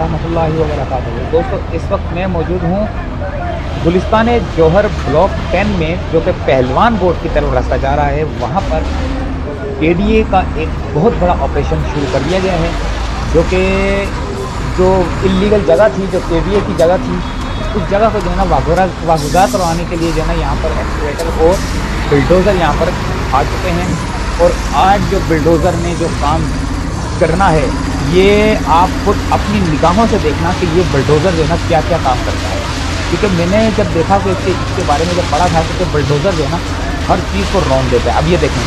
वरहमल दोस्तों, इस वक्त मैं मौजूद हूँ गुलिस्तान जौहर ब्लॉक टेन में, जो कि पहलवान बोर्ड की तरफ़ रास्ता जा रहा है। वहाँ पर के का एक बहुत बड़ा ऑपरेशन शुरू कर दिया गया है, जो कि जो इलीगल जगह थी, जो के की जगह थी, उस जगह को जो है ना वागुदार करवाने के लिए जो है ना यहाँ पर एक्सीटर और बिल्डोज़र यहाँ पर आ चुके हैं। और आज जो बिल्डोज़र ने जो काम करना है ये आप खुद अपनी निगाहों से देखना कि ये बल्डोज़र जो है ना क्या क्या काम करता है। क्योंकि मैंने जब देखा कि इसके इसके बारे में जब पढ़ा था तो बल्डोज़र जो है ना, हर चीज़ को रौन देता है। अब ये देखें,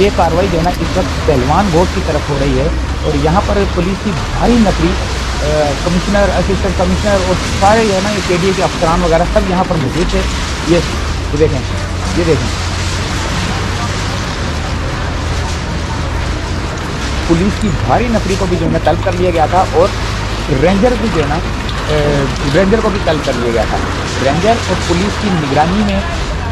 ये कार्रवाई जो है ना, इस वक्त पहलवान बोर्ड की तरफ़ हो रही है और यहाँ पर पुलिस की भारी नकली कमिश्नर, असिस्टेंट कमिश्नर और सारे जो है ना, ये के डी के अफसरान वगैरह सब यहाँ पर मौजूद थे। ये देखें ये देखें। पुलिस की भारी नफरी को भी जो है तलब कर लिया गया था और रेंजर भी जो है ना रेंजर को भी तलब कर लिया गया था। रेंजर और पुलिस की निगरानी में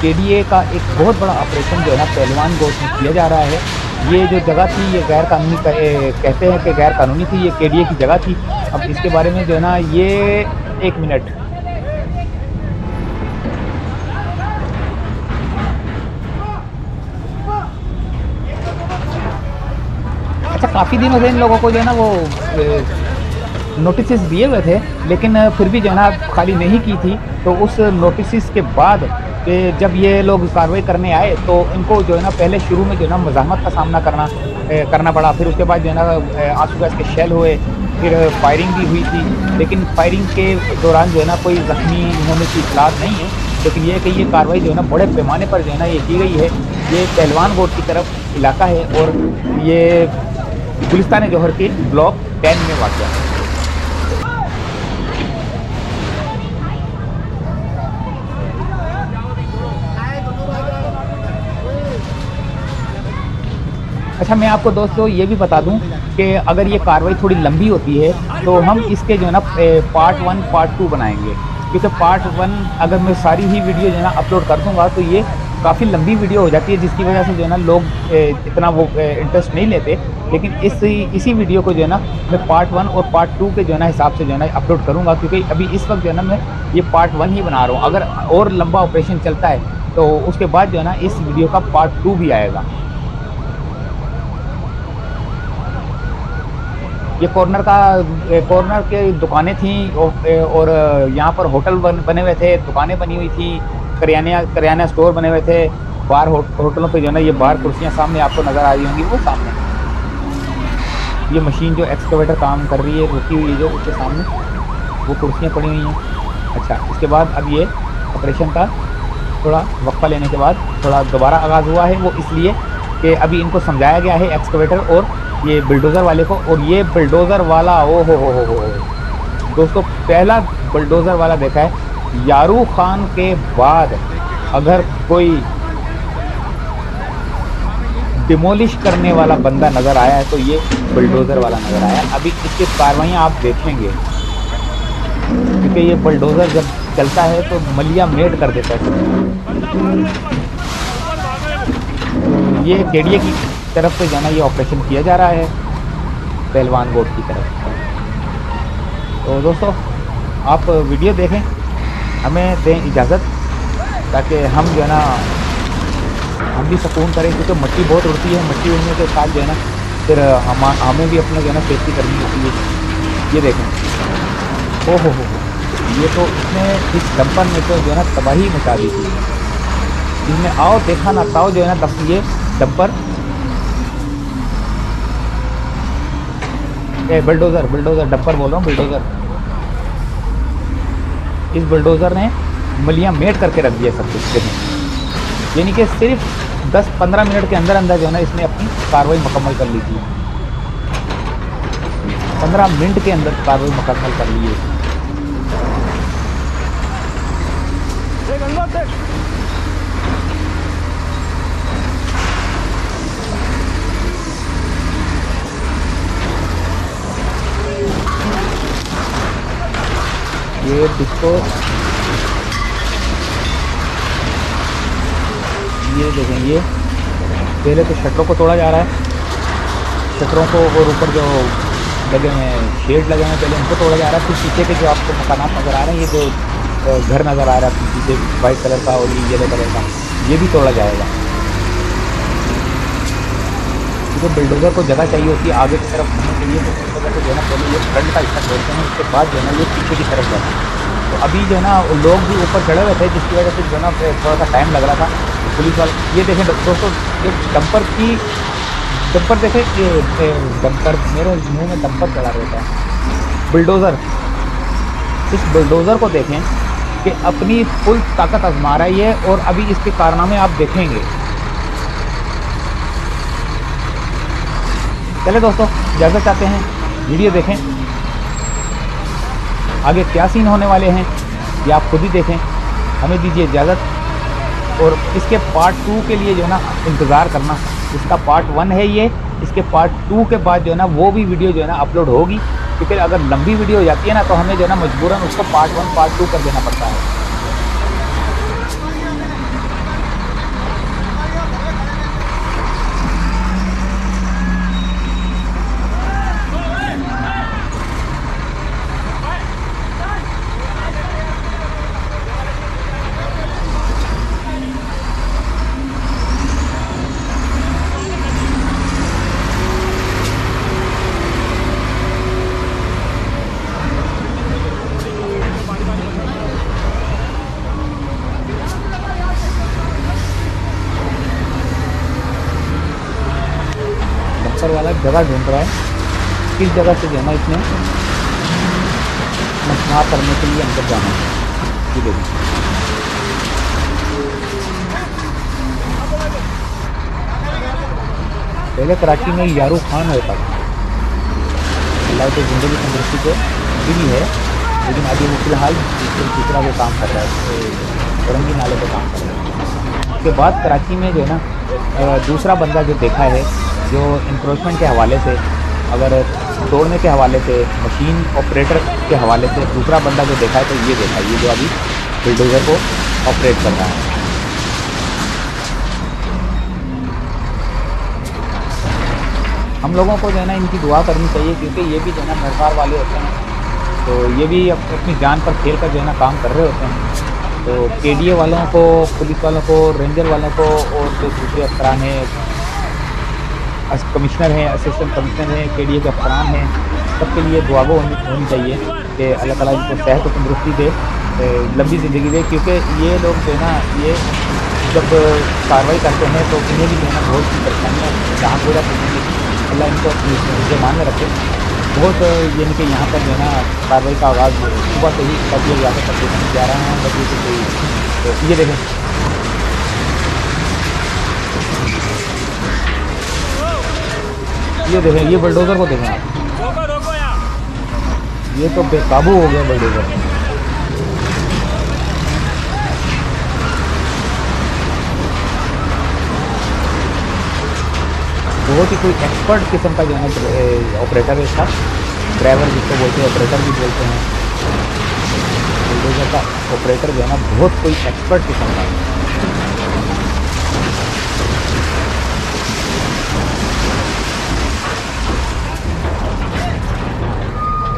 के का एक बहुत बड़ा ऑपरेशन जो है ना पहलवान गोश में किया जा रहा है। ये जो जगह थी, ये गैर कानूनी कहते हैं कि गैर कानूनी थी, ये के की जगह थी। अब इसके बारे में जो है ना, ये एक मिनट। अच्छा काफ़ी दिनों से इन लोगों को जो है ना वो नोटिस दिए हुए थे, लेकिन फिर भी जो है ना खाली नहीं की थी। तो उस नोटिस के बाद जब ये लोग कार्रवाई करने आए तो इनको जो है ना पहले शुरू में जो है ना मजामत का सामना करना करना पड़ा। फिर उसके बाद जो है ना आँसू गैस के शेल हुए, फिर फायरिंग भी हुई थी। लेकिन फायरिंग के दौरान जो है ना कोई ज़ख्मी होने की इतलात नहीं है। लेकिन ये कि ये कार्रवाई जो है ना बड़े पैमाने पर जो है ना ये की गई है। ये पहलवान बोर्ड की तरफ़ इलाका है और ये गुलिस्तान जौहर के ब्लॉक टेन में वाक़ है अच्छा मैं आपको दोस्तों ये भी बता दूँ कि अगर ये कार्रवाई थोड़ी लंबी होती है तो हम इसके जो है ना पार्ट वन पार्ट टू बनाएँगे। क्योंकि पार्ट वन अगर मैं सारी ही वीडियो जो है ना अपलोड कर दूँगा तो ये काफ़ी लंबी वीडियो हो जाती है जिसकी वजह से जो है ना लोग इतना वो इंटरेस्ट नहीं लेते। लेकिन इस इसी वीडियो को जो है ना मैं पार्ट वन और पार्ट टू के जो है ना हिसाब से जो है ना अपलोड करूँगा क्योंकि अभी इस वक्त जो है ना मैं ये पार्ट वन ही बना रहा हूँ। अगर और लंबा ऑपरेशन चलता है तो उसके बाद जो है ना इस वीडियो का पार्ट टू भी आएगा। ये कॉर्नर का कॉर्नर के दुकानें थी और यहाँ पर होटल बन, बने हुए थे दुकानें बनी हुई थी। करियाना करियाना स्टोर बने हुए थे, बाहर होटलों पे जो है ना ये बाहर कुर्सियाँ सामने आपको नज़र आ रही होंगी, वो सामने। ये मशीन जो एक्सकवेटर काम कर रही है, रुकी हुई है जो, उसके सामने, वो कुर्सियाँ पड़ी हुई हैं। अच्छा इसके बाद अब ये ऑपरेशन का थोड़ा वक्फा लेने के बाद थोड़ा दोबारा आगाज़ हुआ है, वो इसलिए कि अभी इनको समझाया गया है एक्सकवेटर और ये बिल्डोज़र वाले को, और ये बिल्डोज़र वाला, ओ हो हो हो हो दोस्तों, पहला बिल्डोज़र वाला देखा है यारू खान के बाद अगर कोई डिमोलिश करने वाला बंदा नज़र आया है तो ये बुलडोज़र वाला नज़र आया अभी इसकी कार्रवाइयाँ आप देखेंगे, क्योंकि ये बुलडोज़र जब चलता है तो मलिया मेड कर देता है। ये केडिया की तरफ़ से जाना, ये ऑपरेशन किया जा रहा है, पहलवान बोर्ड की तरफ़। तो दोस्तों, आप वीडियो देखें। हमें दें इजाज़त ताकि हम जो है ना, हम भी सुकून करें, क्योंकि मिट्टी बहुत उड़ती है, मिट्टी उड़ने के साथ जो है ना, फिर हम, हमें भी अपना जो है ना सेफ्टी करनी होती है। ये देखें। ओ हो हो ये तो इसने इस डंपर में तो जो है ना, तबाही मचा दी थी। इसमें आओ, देखा ना, ताओ जो है ना दफ ये डंपर ए बुलडोज़र बुलडोज़र डंपर बोल रहा हूँ बुलडोज़र इस बुलडोज़र ने मलियाँ मेट करके रख दिया सब कुछ यानी कि सिर्फ़ 10-15 मिनट के अंदर अंदर जो है ना, इसने अपनी कार्रवाई मुकम्मल कर ली थी। 15 मिनट के अंदर कार्रवाई मुकम्मल कर ली है। डिस्को ये देखें, ये। पहले तो शटरों को तोड़ा जा रहा है। शटरों को और ऊपर जो लगे हैं, शेड लगे हैं, पहले उनको तोड़ा जा रहा है। फिर पीछे के जो आपको मकान नज़र आ रहे हैं, ये जो घर नज़र आ रहा है पीछे वाइट कलर का और ये येलो कलर का, ये भी तोड़ा जाएगा। क्योंकि बिल्डोज़र को जगह चाहिए होती है, आगे की तरफ़ घूमने के लिए तो बिल्डोज़र को जो है ना, पहले ये फ्रंट का हिस्सा छोड़ते हैं, उसके बाद जो है ना, ये पीछे की तरफ़ जाते हैं। तो अभी जो है ना, लोग भी ऊपर चढ़े हुए थे, जिसकी वजह से जो है ना थोड़ा सा टाइम लग रहा था पुलिस वाले। ये देखें, दोस्तों, ये डंपर की डंपर देखें ये डंपर मेरे मुँह में डंपर चला रहता है। बुलडोज़र इस बुलडोज़र को देखें कि अपनी फुल ताकत आजमा रही है और अभी इसके कारनामे आप देखेंगे। चले दोस्तों, जैसा चाहते हैं, वीडियो देखें। आगे क्या सीन होने वाले हैं, ये आप खुद ही देखें। हमें दीजिए इजाज़त और इसके पार्ट टू के लिए जो है ना, इंतज़ार करना। इसका पार्ट वन है ये। इसके पार्ट टू के बाद जो है ना, वो भी वीडियो जो है ना अपलोड होगी। क्योंकि अगर लंबी वीडियो हो जाती है ना तो हमें जो है ना, मजबूरन उसको पार्ट वन पार्ट टू कर देना पड़ता है। डंपर वाला जगह ढूंढ रहा है। किस जगह से जो है ना इसने मसनाह करने के लिए अंदर जाना है। ये पहले कराची में यारू खान होता था। अल्लाह तो ज़िंदगी तंदुरुस्ती को भी है लेकिन अभी वो फ़िलहाल दूसरे वो काम कर रहा है औरंगी नाले पे काम कर रहा है। उसके बाद कराची में जो है ना दूसरा बंदा जो देखा है जो इंक्रोचमेंट के हवाले से, अगर तोड़ने के हवाले से मशीन ऑपरेटर के हवाले से दूसरा बंदा जो देखा है तो ये देखा है ये जो अभी बिल्डोज़र को ऑपरेट कर रहा है। हम लोगों को जो है ना, इनकी दुआ करनी चाहिए, क्योंकि ये भी जो है ना सरकार वाले होते हैं। तो ये भी अपनी जान पर खेल कर जो है ना, काम कर रहे होते हैं। तो के वालों को, पुलिस वालों को रेंजर वालों को, और जो दूसरे अफसरान हैं कमिश्नर हैं असिस्टेंट कमिश्नर हैं के डी ए के अफसरान हैं सबके लिए दुआगो होनी, होनी चाहिए कि अल्लाह ताला इनको सेहत और तंदरुस्ती दे लंबी ज़िंदगी दे क्योंकि ये लोग जो है ना ये जब कार्रवाई करते हैं तो इन्हें भी जो है ना बहुत सी परेशानियाँ जहाँ पूरा अल्लाह इनको मान में रखे। बहुत यानी कि यहाँ पर जो है ना कार्रवाई का आगाज़ सुबह से ही कर दिया था तकरीबन ग्यारह बजे से कोई तो ये देखें। ये देखें, ये बुलडोज़र को देखें आप। ये तो बेकाबू हो गया बुलडोज़र। बहुत ही कोई एक्सपर्ट किस्म का जो है ऑपरेटर है इसका। ड्राइवर जिसको बोलते हैं ऑपरेटर भी बोलते हैं। बुलडोज़र का ऑपरेटर जो है ना, बहुत कोई एक्सपर्ट किस्म का है।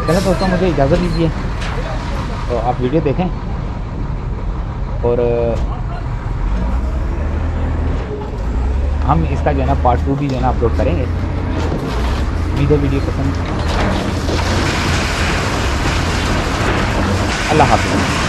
चलो दोस्तों मुझे इजाज़त दीजिए तो आप वीडियो देखें। और हम इसका जो है ना पार्ट टू भी जो है ना अपलोड करेंगे। है वीडियो पसंद। अल्लाह हाफिज़।